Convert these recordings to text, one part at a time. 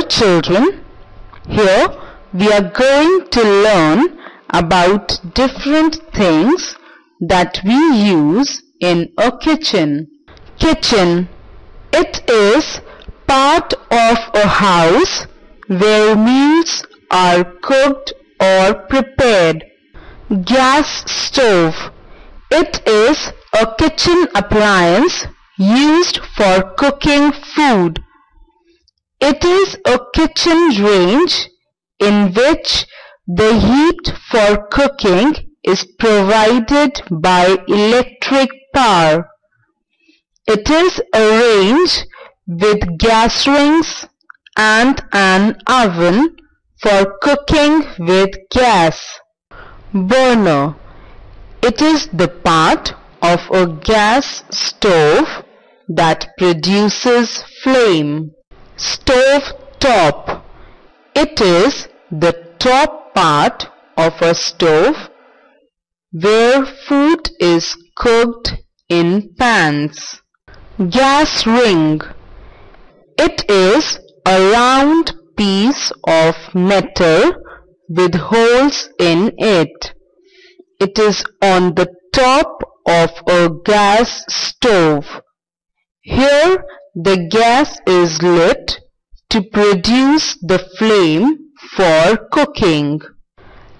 Dear children, here we are going to learn about different things that we use in a kitchen. Kitchen. It is part of a house where meals are cooked or prepared. Gas stove. It is a kitchen appliance used for cooking food. It is a kitchen range in which the heat for cooking is provided by electric power. It is a range with gas rings and an oven for cooking with gas. Burner. It is the part of a gas stove that produces flame. Stove top. It is the top part of a stove where food is cooked in pans. Gas ring. It is a round piece of metal with holes in it. It is on the top of a gas stove. Here the gas is lit to produce the flame for cooking.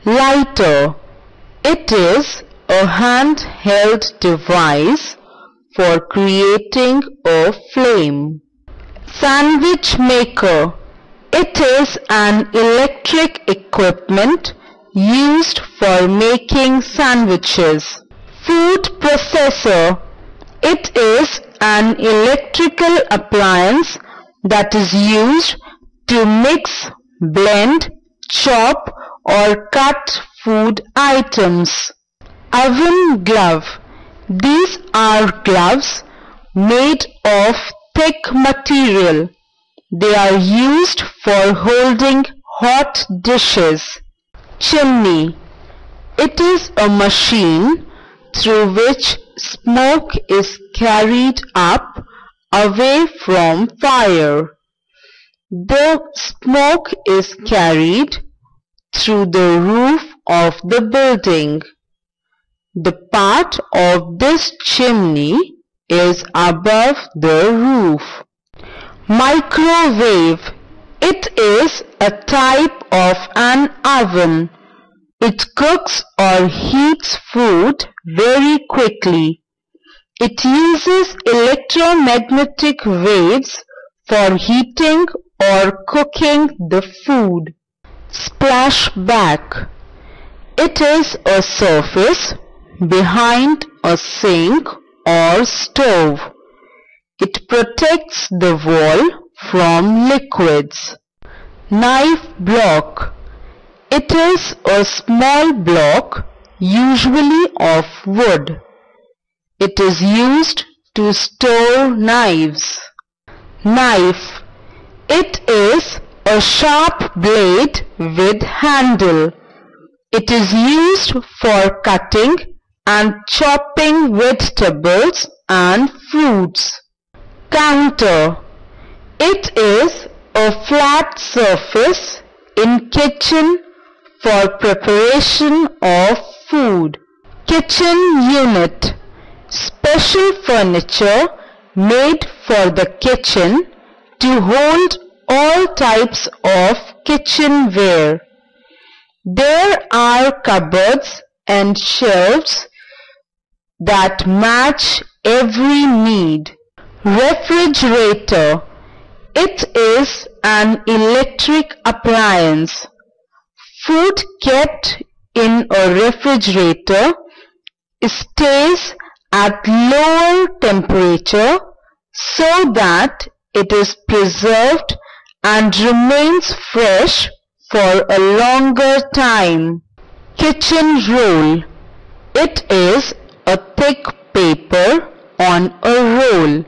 Lighter. It is a handheld device for creating a flame. Sandwich maker. It is an electric equipment used for making sandwiches. Food processor. It is an electrical appliance that is used to mix, blend, chop or cut food items. Oven glove. These are gloves made of thick material. They are used for holding hot dishes. Chimney. It is a machine through which smoke is carried up away from fire. The smoke is carried through the roof of the building. The part of this chimney is above the roof. Microwave. It is a type of an oven. It cooks or heats food very quickly. It uses electromagnetic waves for heating or cooking the food. Splashback. It is a surface behind a sink or stove. It protects the wall from liquids. Knife block. It is a small block usually of wood. It is used to store knives. Knife. It is a sharp blade with handle. It is used for cutting and chopping vegetables and fruits. Counter. It is a flat surface in kitchen for preparation of food. Kitchen unit. Special furniture made for the kitchen to hold all types of kitchenware. There are cupboards and shelves that match every need. Refrigerator. It is an electric appliance. Food kept in a refrigerator stays at lower temperature so that it is preserved and remains fresh for a longer time. Kitchen roll. It is a thick paper on a roll.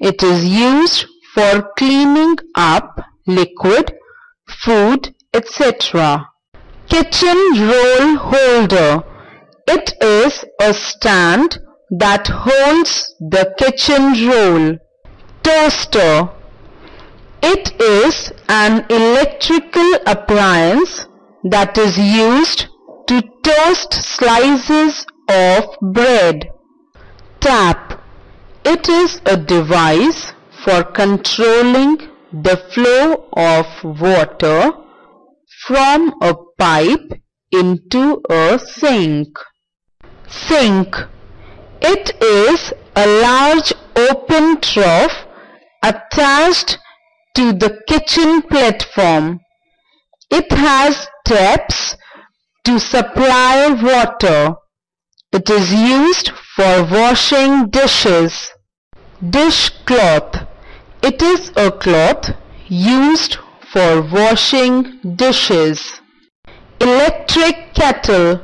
It is used for cleaning up liquid, food, etc. Kitchen roll holder. It is a stand that holds the kitchen roll. Toaster. It is an electrical appliance that is used to toast slices of bread. Tap. It is a device for controlling the flow of water from a pipe into a sink. Sink. It is a large open trough attached to the kitchen platform. It has taps to supply water. It is used for washing dishes. Dishcloth. It is a cloth used for washing dishes. Electric kettle.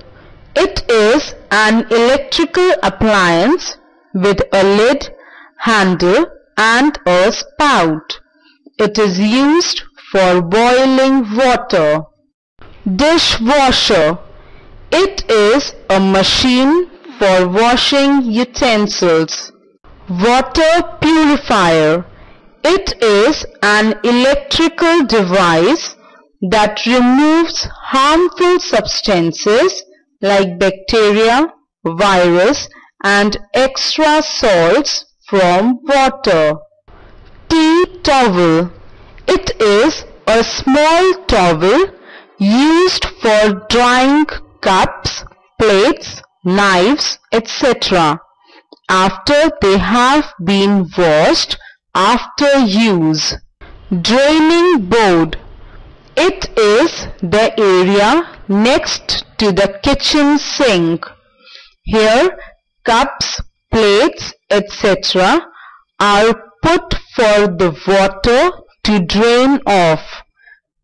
It is an electrical appliance with a lid, handle and a spout. It is used for boiling water. Dishwasher. It is a machine for washing utensils. Water purifier. It is an electrical device that removes harmful substances like bacteria, virus and extra salts from water. Tea towel. It is a small towel used for drying cups, plates, knives, etc. after they have been washed after use. Draining board. It is the area next to the kitchen sink. Here cups, plates, etc. are put for the water to drain off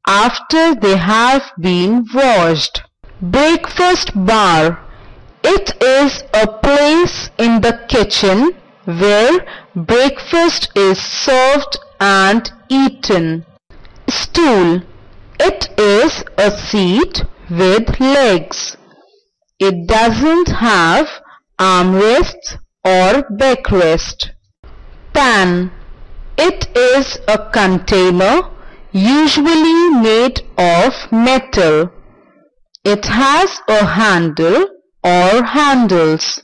after they have been washed. Breakfast bar. It is a place in the kitchen where breakfast is served and eaten. Stool. It is a seat with legs. It doesn't have armrests or backrest. Pan. It is a container usually made of metal. It has a handle or handles.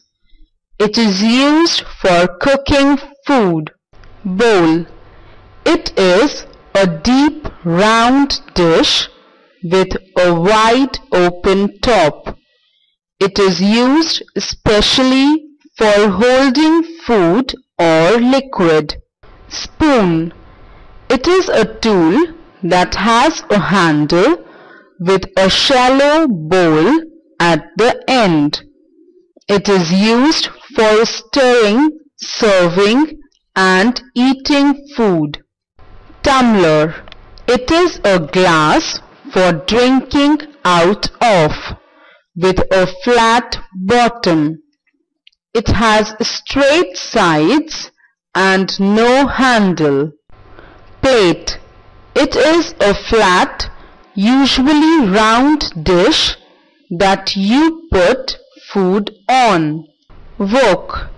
It is used for cooking food. Bowl. It is a deep round dish with a wide open top. It is used especially for holding food or liquid. Spoon. It is a tool that has a handle with a shallow bowl at the end. It is used for stirring, serving and eating food. Tumbler. It is a glass for drinking out of with a flat bottom. It has straight sides and no handle. Plate. It is a flat, usually round dish that you put food on. Wok.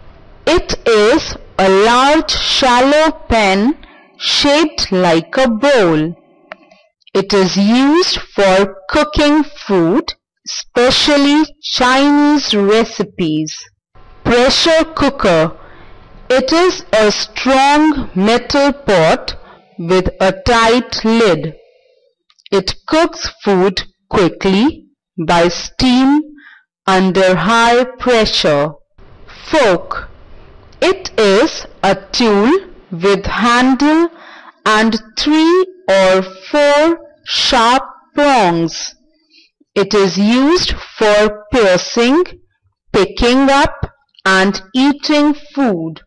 It is a large shallow pan shaped like a bowl. It is used for cooking food, especially Chinese recipes. Pressure cooker. It is a strong metal pot with a tight lid. It cooks food quickly by steam under high pressure. Fork. It is a tool with handle and three or four sharp prongs. It is used for piercing, picking up and eating food.